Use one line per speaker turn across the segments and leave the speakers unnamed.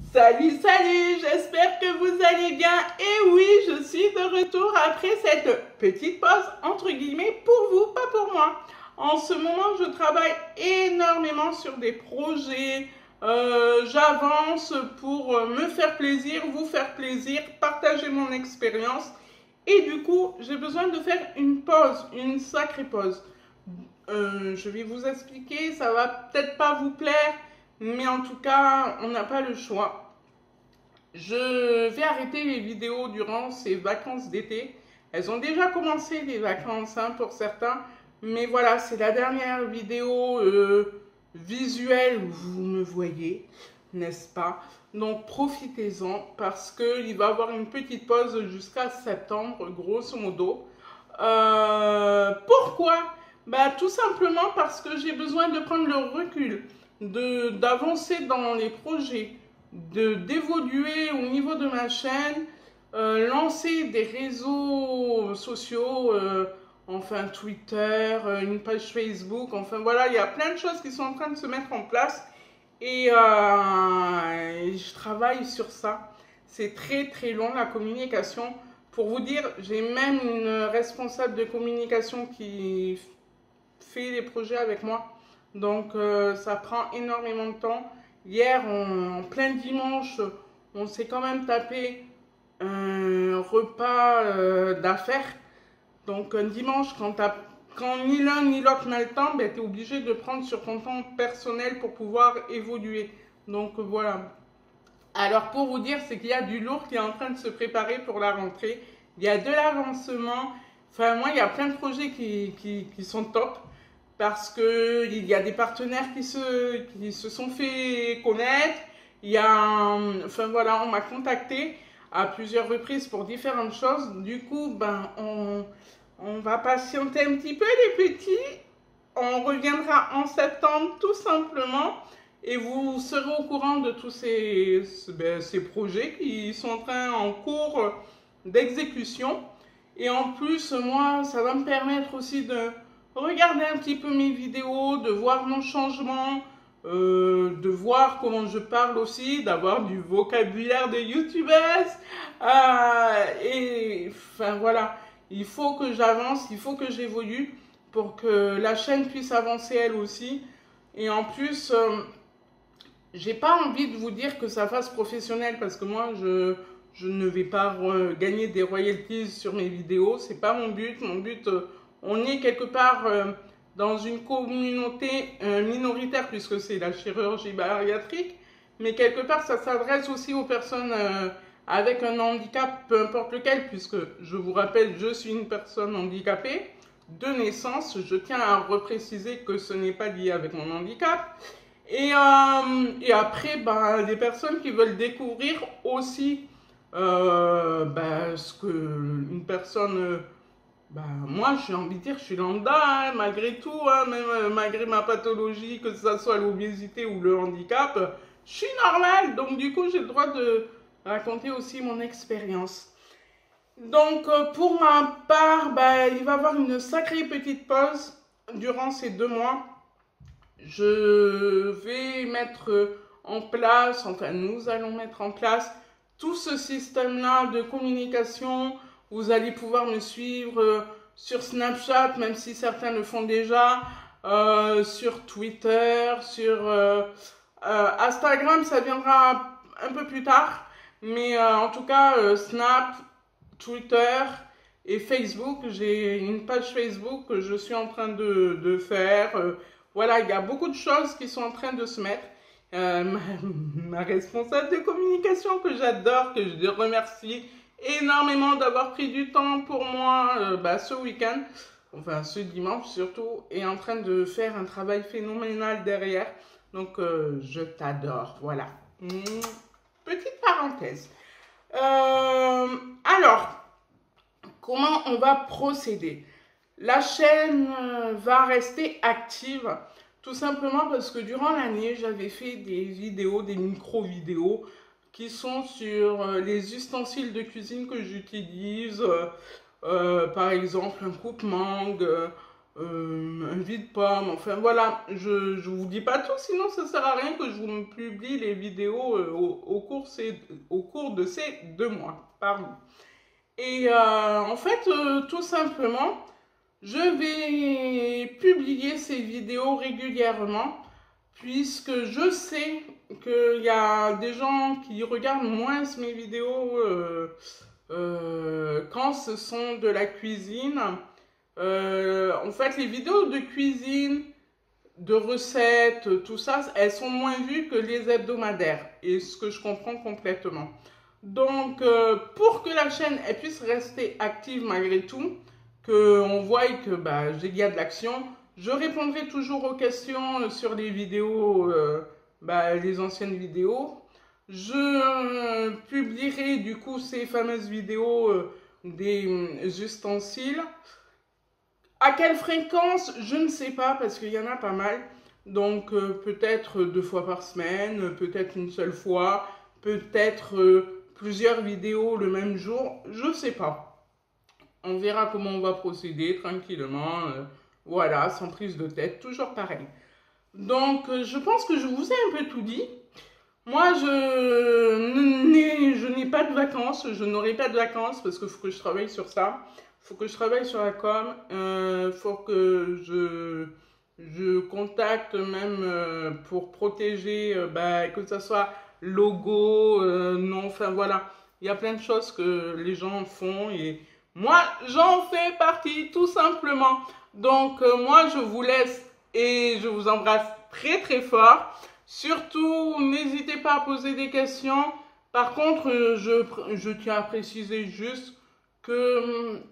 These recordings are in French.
Salut, salut, j'espère que vous allez bien. Et oui, je suis de retour après cette petite pause, entre guillemets, pour vous, pas pour moi. En ce moment, je travaille énormément sur des projets. Euh, J'avance pour me faire plaisir, vous faire plaisir, partager mon expérience. Et du coup, j'ai besoin de faire une pause, une sacrée pause. Euh, je vais vous expliquer, ça va peut-être pas vous plaire, mais en tout cas, on n'a pas le choix. Je vais arrêter les vidéos durant ces vacances d'été. Elles ont déjà commencé les vacances hein, pour certains, mais voilà, c'est la dernière vidéo euh, visuelle où vous me voyez, n'est-ce pas? Donc profitez-en parce qu'il va y avoir une petite pause jusqu'à septembre, grosso modo. Euh, pourquoi? Bah, Tout simplement parce que j'ai besoin de prendre le recul d'avancer dans les projets, d'évoluer au niveau de ma chaîne, euh, lancer des réseaux sociaux, euh, enfin Twitter, euh, une page Facebook, enfin voilà, il y a plein de choses qui sont en train de se mettre en place et je travaille sur ça. C'est très très long la communication. Pour vous dire, j'ai même une responsable de communication qui fait les projets avec moi. Donc euh, ça prend énormément de temps. Hier, en plein dimanche, on s'est quand même tapé un repas euh, d'affaires. Donc un dimanche, quand, ni l'un ni l'autre n'a le temps, ben, tu es obligé de prendre sur ton temps personnel pour pouvoir évoluer. Donc voilà. Alors pour vous dire, c'est qu'il y a du lourd qui est en train de se préparer pour la rentrée. Il y a de l'avancement. Enfin moi, il y a plein de projets qui, qui sont top parce qu'il y a des partenaires qui se, qui se sont fait connaître. Il y a, enfin voilà, on m'a contacté à plusieurs reprises pour différentes choses. Du coup, ben, on, on va patienter un petit peu les petits. On reviendra en septembre tout simplement et vous serez au courant de tous ces, ben, ces projets qui sont en train en cours d'exécution. Et en plus, moi, ça va me permettre aussi de, regarder un petit peu mes vidéos, de voir mon changement, euh, de voir comment je parle aussi, d'avoir du vocabulaire de youtubeuse. Euh, et enfin voilà, il faut que j'avance, il faut que j'évolue pour que la chaîne puisse avancer elle aussi. Et en plus, euh, j'ai pas envie de vous dire que ça fasse professionnel parce que moi je, je ne vais pas gagner des royalties sur mes vidéos, c'est pas mon but. Mon but on est quelque part euh, dans une communauté euh, minoritaire puisque c'est la chirurgie bariatrique, mais quelque part ça s'adresse aussi aux personnes euh, avec un handicap, peu importe lequel, puisque je vous rappelle, je suis une personne handicapée de naissance. Je tiens à repréciser que ce n'est pas lié avec mon handicap. Et, et après, ben, des personnes qui veulent découvrir aussi ben, ce que une personne bah, moi, j'ai envie de dire, je suis lambda, hein, malgré tout, hein, même euh, malgré ma pathologie, que ce soit l'obésité ou le handicap, je suis normale. Donc, du coup, j'ai le droit de raconter aussi mon expérience. Donc, euh, pour ma part, bah, il va y avoir une sacrée petite pause durant ces deux mois. Je vais mettre en place, enfin, nous allons mettre en place tout ce système-là de communication, vous allez pouvoir me suivre euh, sur Snapchat, même si certains le font déjà, euh, sur Twitter, sur euh, Instagram, ça viendra un peu plus tard. Mais en tout cas, Snap, Twitter et Facebook, j'ai une page Facebook que je suis en train de, de faire. voilà, il y a beaucoup de choses qui sont en train de se mettre. Ma, ma, responsable de communication que j'adore, que je remercie, énormément d'avoir pris du temps pour moi euh, bah, ce week-end, enfin ce dimanche surtout, et en train de faire un travail phénoménal derrière. Donc euh, je t'adore, voilà. Mmh. Petite parenthèse. Euh, alors, comment on va procéder? La chaîne va rester active. Tout simplement parce que durant l'année, j'avais fait des vidéos, des micro-vidéos qui sont sur euh, les ustensiles de cuisine que j'utilise. Euh, euh, par exemple, un coupe-mangue, un vide-pomme, enfin voilà, je ne vous dis pas tout, sinon ça sert à rien que je vous publie les vidéos au, cours au, cours de ces deux mois. Pardon. Et en fait, tout simplement, je vais publier ces vidéos régulièrement puisque je sais qu'il y a des gens qui regardent moins mes vidéos euh, euh, quand ce sont de la cuisine. Euh, en fait, les vidéos de cuisine, de recettes, tout ça, elles sont moins vues que les hebdomadaires. Et ce que je comprends complètement. Donc, pour que la chaîne elle puisse rester active malgré tout, qu'on voit que bah, il de l'action. Je répondrai toujours aux questions sur les vidéos, euh, bah, les anciennes vidéos. Je euh, publierai du coup ces fameuses vidéos euh, des ustensiles. À quelle fréquence Je ne sais pas parce qu'il y en a pas mal. Donc peut-être deux fois par semaine, peut-être une seule fois, peut-être plusieurs vidéos le même jour. Je ne sais pas. On verra comment on va procéder tranquillement. Euh, voilà, sans prise de tête, toujours pareil. Donc, euh, je pense que je vous ai un peu tout dit. Moi, je n'ai pas de vacances. Je n'aurai pas de vacances parce qu'il faut que je travaille sur ça. Il faut que je travaille sur la com. Il euh, faut que je, contacte même pour protéger, bah, que ce soit logo, non, enfin voilà. Il y a plein de choses que les gens font et moi, j'en fais partie tout simplement. Donc, euh, moi, je vous laisse et je vous embrasse très très fort. Surtout, n'hésitez pas à poser des questions. Par contre, euh, je, tiens à préciser juste que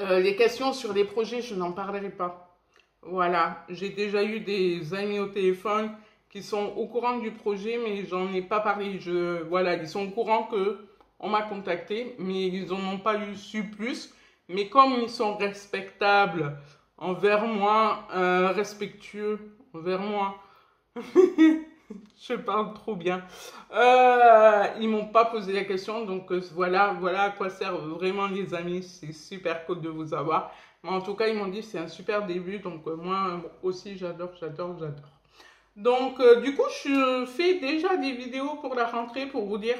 euh, les questions sur les projets, je n'en parlerai pas. Voilà, j'ai déjà eu des amis au téléphone qui sont au courant du projet, mais j'en ai pas parlé. Voilà, ils sont au courant que on m'a contacté, mais ils n'en ont pas eu su plus. Mais comme ils sont respectables envers moi, euh, respectueux envers moi, je parle trop bien. Euh, ils m'ont pas posé la question, donc euh, voilà, voilà à quoi servent vraiment les amis. C'est super cool de vous avoir. Mais en tout cas, ils m'ont dit c'est un super début, donc euh, moi aussi j'adore, j'adore, j'adore. Donc du coup, je fais déjà des vidéos pour la rentrée pour vous dire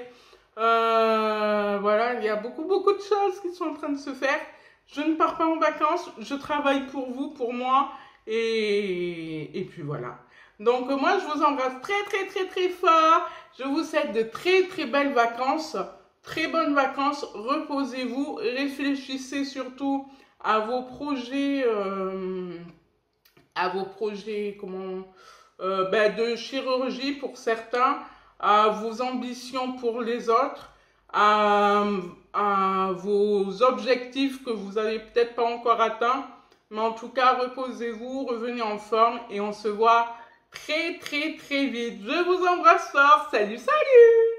euh, voilà, il y a beaucoup, beaucoup de choses qui sont en train de se faire. Je ne pars pas en vacances, je travaille pour vous, pour moi, et, et puis voilà. Donc moi, je vous embrasse très, très, très, très fort. Je vous souhaite de très, très belles vacances, très bonnes vacances. Reposez-vous, réfléchissez surtout à vos projets, euh, à vos projets, comment, euh, ben, de chirurgie pour certains à vos ambitions pour les autres, à, vos objectifs que vous n'avez peut-être pas encore atteints. Mais en tout cas, reposez-vous, revenez en forme et on se voit très très très vite. Je vous embrasse fort. Salut, salut